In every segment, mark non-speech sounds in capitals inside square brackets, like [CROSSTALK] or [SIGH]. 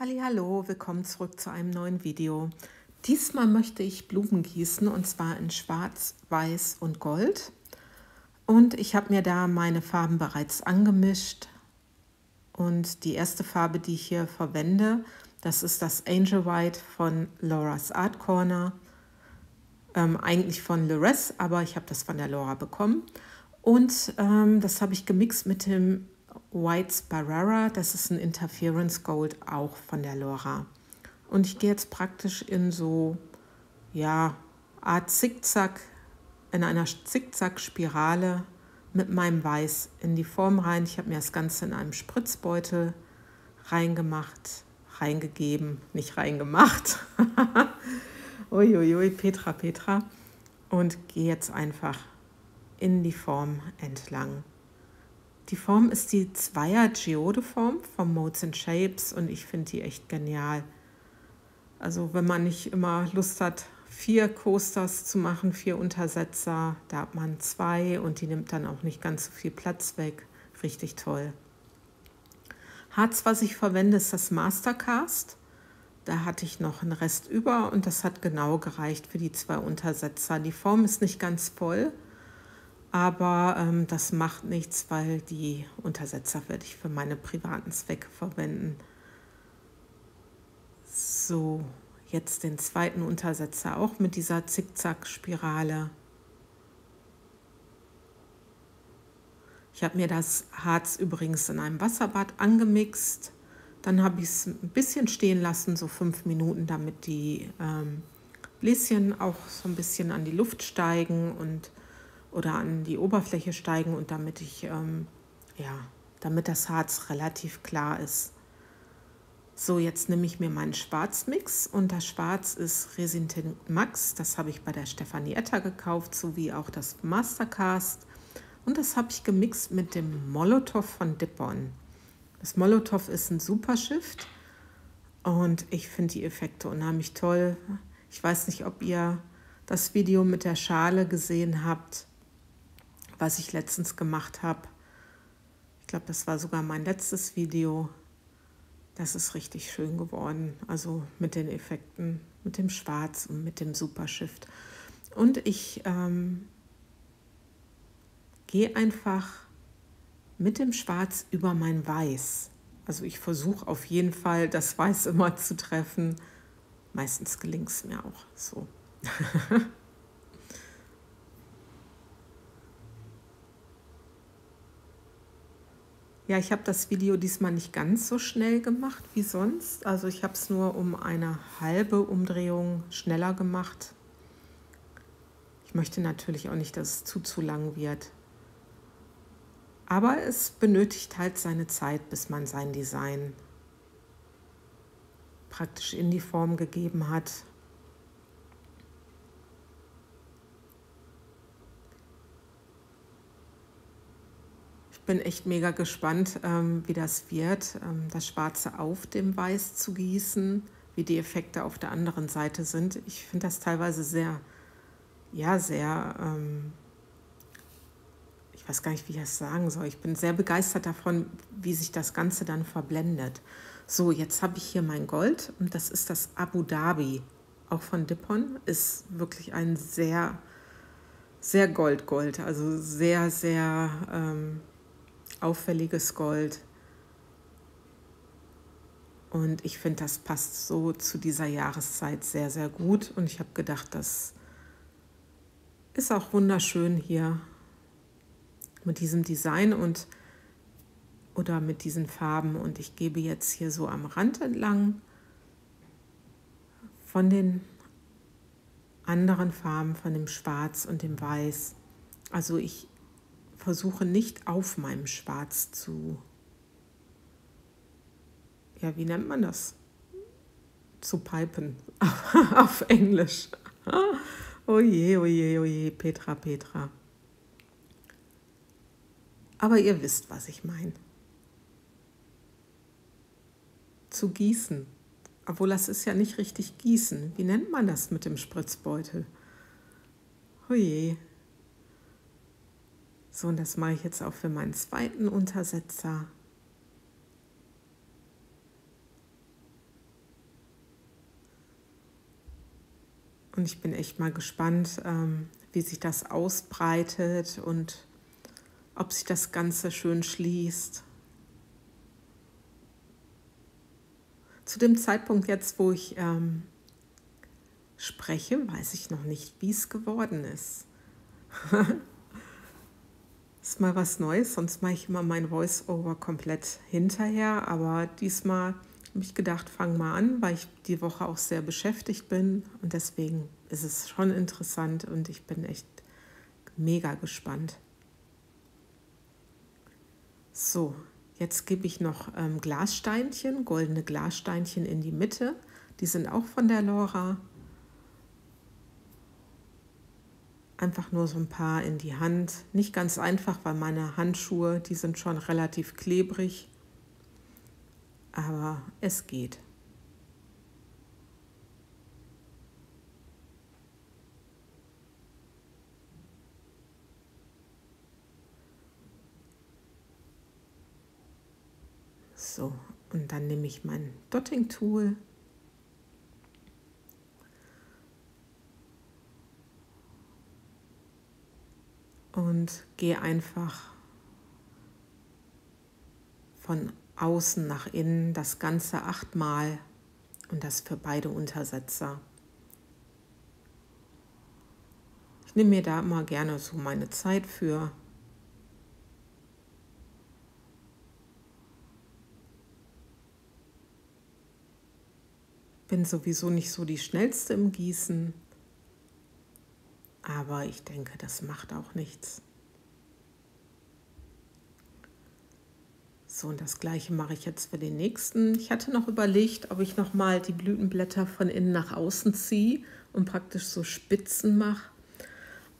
Hallo, willkommen zurück zu einem neuen Video. Diesmal möchte ich Blumen gießen und zwar in Schwarz, Weiß und Gold. Und ich habe mir da meine Farben bereits angemischt. Und die erste Farbe, die ich hier verwende, das ist das Angel White von Laura's Art Corner. Ähm, eigentlich von Lores, aber ich habe das von der Laura bekommen. Und ähm, das habe ich gemixt mit dem White Sparara, das ist ein Interference Gold auch von der Laura. Und ich gehe jetzt praktisch in so, ja, Art Zickzack, in einer Zickzack-Spirale mit meinem Weiß in die Form rein. Ich habe mir das Ganze in einem Spritzbeutel reingemacht, reingegeben, nicht reingemacht. [LAUGHS] Uiuiui, Petra, Petra. Und gehe jetzt einfach in die Form entlang. Die Form ist die Zweier Geode Form vom Modes and Shapes und ich finde die echt genial. Also wenn man nicht immer Lust hat, vier Coasters zu machen, vier Untersetzer, da hat man zwei und die nimmt dann auch nicht ganz so viel Platz weg. Richtig toll. Harz, was ich verwende, ist das Mastercast. Da hatte ich noch einen Rest über und das hat genau gereicht für die zwei Untersetzer. Die Form ist nicht ganz voll, aber ähm, das macht nichts, weil die Untersetzer werde ich für meine privaten Zwecke verwenden. So, jetzt den zweiten Untersetzer auch mit dieser Zickzack-Spirale. Ich habe mir das Harz übrigens in einem Wasserbad angemixt. Dann habe ich es ein bisschen stehen lassen, so fünf Minuten, damit die ähm, Bläschen auch so ein bisschen an die Luft steigen und oder an die Oberfläche steigen und damit ich, ähm, ja, damit das Harz relativ klar ist. So, jetzt nehme ich mir meinen Schwarzmix und das Schwarz ist Resistent Max. Das habe ich bei der Stefanie Etter gekauft, sowie auch das Mastercast. Und das habe ich gemixt mit dem Molotow von Dippon. Das Molotow ist ein super Shift und ich finde die Effekte unheimlich toll. Ich weiß nicht, ob ihr das Video mit der Schale gesehen habt was ich letztens gemacht habe. Ich glaube, das war sogar mein letztes Video. Das ist richtig schön geworden. Also mit den Effekten, mit dem Schwarz und mit dem Supershift. Und ich ähm, gehe einfach mit dem Schwarz über mein Weiß. Also ich versuche auf jeden Fall, das Weiß immer zu treffen. Meistens gelingt es mir auch so. [LAUGHS] Ja, ich habe das Video diesmal nicht ganz so schnell gemacht wie sonst. Also ich habe es nur um eine halbe Umdrehung schneller gemacht. Ich möchte natürlich auch nicht, dass es zu, zu lang wird. Aber es benötigt halt seine Zeit, bis man sein Design praktisch in die Form gegeben hat. Bin echt mega gespannt, ähm, wie das wird, ähm, das Schwarze auf dem Weiß zu gießen, wie die Effekte auf der anderen Seite sind. Ich finde das teilweise sehr, ja, sehr, ähm, ich weiß gar nicht, wie ich das sagen soll. Ich bin sehr begeistert davon, wie sich das Ganze dann verblendet. So, jetzt habe ich hier mein Gold und das ist das Abu Dhabi, auch von Dippon. Ist wirklich ein sehr, sehr Gold-Gold, -Gold, also sehr, sehr ähm, auffälliges Gold. Und ich finde, das passt so zu dieser Jahreszeit sehr, sehr gut. Und ich habe gedacht, das ist auch wunderschön hier mit diesem Design und oder mit diesen Farben. Und ich gebe jetzt hier so am Rand entlang von den anderen Farben, von dem Schwarz und dem Weiß. Also ich versuche nicht auf meinem Schwarz zu, ja, wie nennt man das? Zu pipen [LAUGHS] auf Englisch. [LAUGHS] Oje, oje, oje, Petra, Petra. Aber ihr wisst, was ich meine. Zu gießen. Obwohl das ist ja nicht richtig gießen. Wie nennt man das mit dem Spritzbeutel? Oje. So, und das mache ich jetzt auch für meinen zweiten Untersetzer. Und ich bin echt mal gespannt, ähm, wie sich das ausbreitet und ob sich das Ganze schön schließt. Zu dem Zeitpunkt jetzt, wo ich ähm, spreche, weiß ich noch nicht, wie es geworden ist. [LAUGHS] ist mal was Neues, sonst mache ich immer mein Voice-Over komplett hinterher, aber diesmal habe ich gedacht, fang mal an, weil ich die Woche auch sehr beschäftigt bin und deswegen ist es schon interessant und ich bin echt mega gespannt. So, Jetzt gebe ich noch ähm, Glassteinchen, goldene Glassteinchen in die Mitte. Die sind auch von der Laura. Einfach nur so ein paar in die Hand. Nicht ganz einfach, weil meine Handschuhe, die sind schon relativ klebrig. Aber es geht. So, und dann nehme ich mein Dotting-Tool. Und gehe einfach von außen nach innen das Ganze achtmal und das für beide Untersetzer. Ich nehme mir da immer gerne so meine Zeit für. Bin sowieso nicht so die schnellste im Gießen, aber ich denke, das macht auch nichts. So, und das gleiche mache ich jetzt für den nächsten. Ich hatte noch überlegt, ob ich noch mal die Blütenblätter von innen nach außen ziehe und praktisch so Spitzen mache.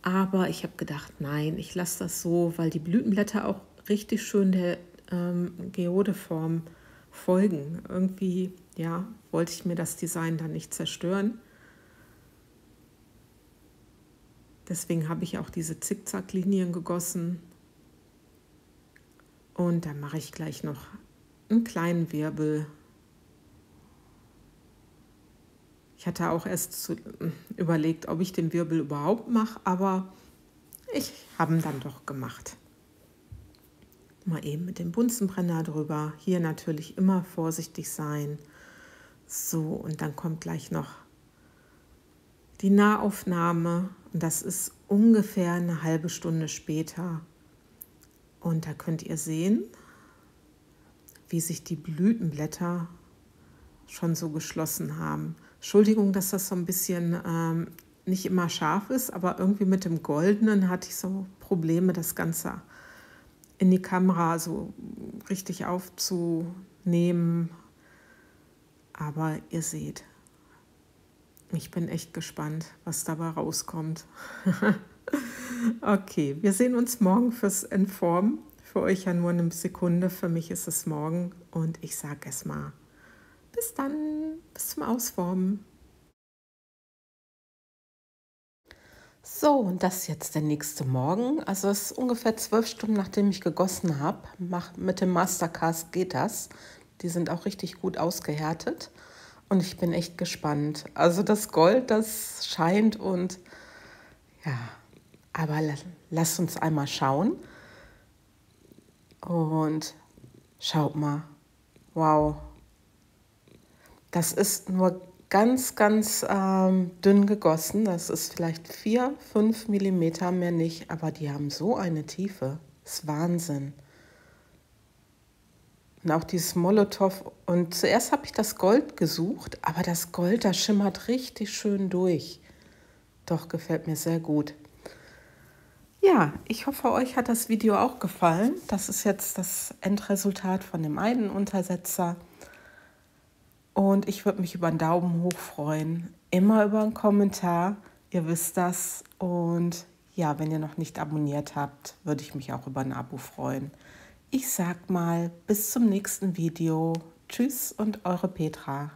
Aber ich habe gedacht, nein, ich lasse das so, weil die Blütenblätter auch richtig schön der ähm, Geodeform folgen. Irgendwie ja, wollte ich mir das Design dann nicht zerstören. Deswegen habe ich auch diese Zickzacklinien gegossen. Und dann mache ich gleich noch einen kleinen Wirbel. Ich hatte auch erst zu, überlegt, ob ich den Wirbel überhaupt mache, aber ich habe ihn dann doch gemacht. Mal eben mit dem Bunsenbrenner drüber. Hier natürlich immer vorsichtig sein. So, und dann kommt gleich noch die Nahaufnahme. Und das ist ungefähr eine halbe Stunde später. Und da könnt ihr sehen, wie sich die Blütenblätter schon so geschlossen haben. Entschuldigung, dass das so ein bisschen ähm, nicht immer scharf ist, aber irgendwie mit dem Goldenen hatte ich so Probleme, das Ganze in die Kamera so richtig aufzunehmen aber ihr seht, ich bin echt gespannt, was dabei rauskommt. [LAUGHS] okay, wir sehen uns morgen fürs Inform. Für euch ja nur eine Sekunde, für mich ist es morgen und ich sage es mal. Bis dann, bis zum Ausformen. So, und das ist jetzt der nächste Morgen. Also es ist ungefähr zwölf Stunden, nachdem ich gegossen habe. Mit dem Mastercast geht das. Die sind auch richtig gut ausgehärtet. Und ich bin echt gespannt. Also das Gold, das scheint und ja, aber lasst uns einmal schauen. Und schaut mal, wow. Das ist nur ganz, ganz ähm, dünn gegossen. Das ist vielleicht 4, 5 Millimeter mehr nicht, aber die haben so eine Tiefe. Das ist Wahnsinn. Und auch dieses Molotow. Und zuerst habe ich das Gold gesucht, aber das Gold, das schimmert richtig schön durch. Doch, gefällt mir sehr gut. Ja, ich hoffe, euch hat das Video auch gefallen. Das ist jetzt das Endresultat von dem einen Untersetzer. Und ich würde mich über einen Daumen hoch freuen. Immer über einen Kommentar. Ihr wisst das. Und ja, wenn ihr noch nicht abonniert habt, würde ich mich auch über ein Abo freuen. Ich sag mal, bis zum nächsten Video. Tschüss und eure Petra.